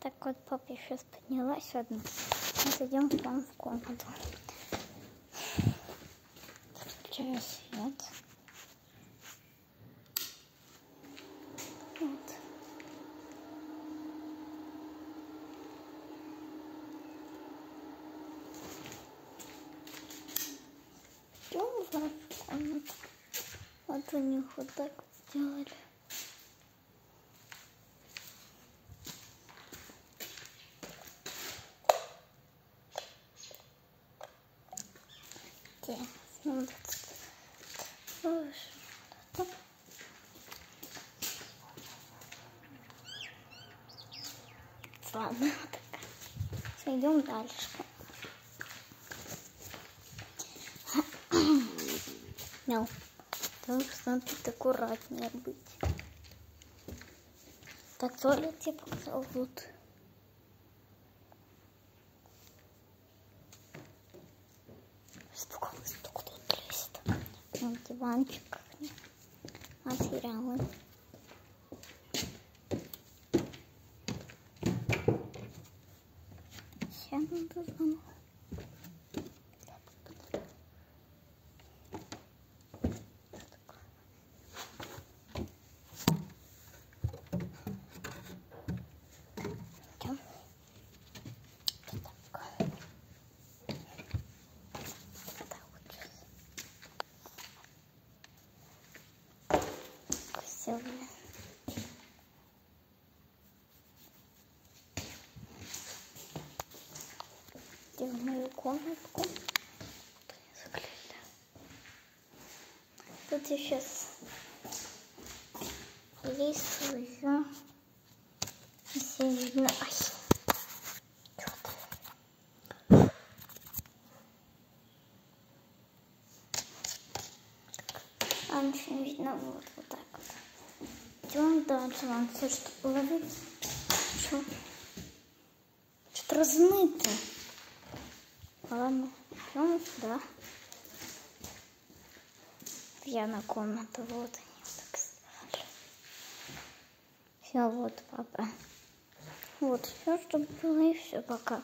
Так вот, папа сейчас поднялась одна. Вот идем к вам в комнату. Включаю свет. Вот. Идем в комнату. Вот у них вот так сделали. Хорошо. Ладно, так. Пойдем дальше. Мяу. Так, надо аккуратнее быть. Так, туалет я показал вот. Испугалась, диванчик. Материалы. Сейчас надо звонок. Сделали. Идем в мою комнатку. Тут я сейчас рисую. Все видно. Ай. Чё-то. А не видно. Вот, вот так. Идем дальше. Вам все, что видно. Что? Что-то размыто. Ладно, идем сюда. Пьяная комната. Вот они вот так сделали. Все, вот, папа. Вот, все, что было, и все, пока.